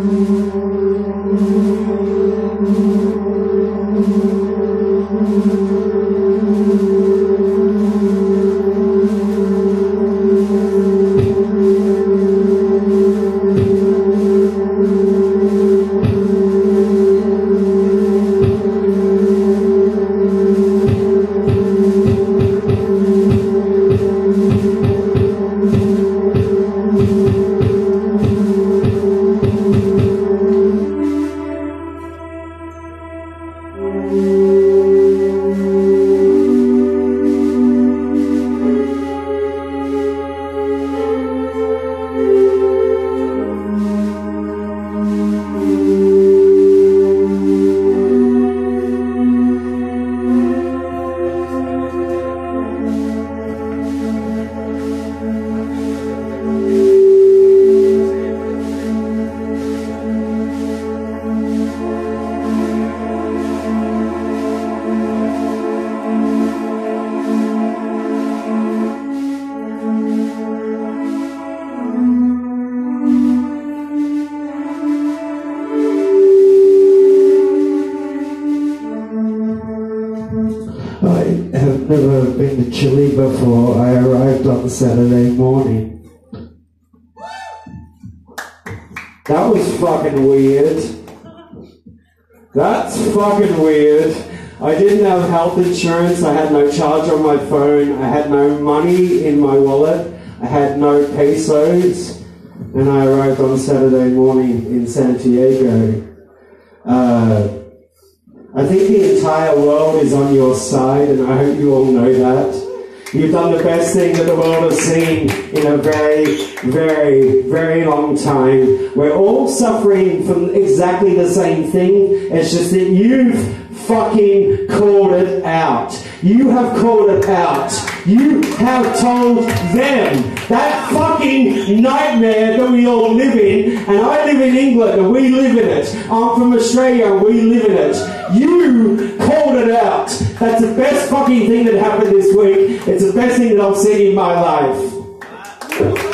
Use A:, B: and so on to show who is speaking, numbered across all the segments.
A: Thank you. Saturday morning. That was fucking weird. That's fucking weird. I didn't have health insurance. I had no charge on my phone. I had no money in my wallet. I had no pesos. And I arrived on Saturday morning in Santiago. Uh, I think the entire world is on your side, and I hope you all know that. You've done the best thing that the world has seen in a very, very, very long time. We're all suffering from exactly the same thing. It's just that you've fucking called it out. You have called it out. You have told them that fucking nightmare that we all live in, and I live in England and we live in it. I'm from Australia and we live in it. You called it out. That's the best fucking thing that happened this week. It's the best thing that I've seen in my life.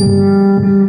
B: Música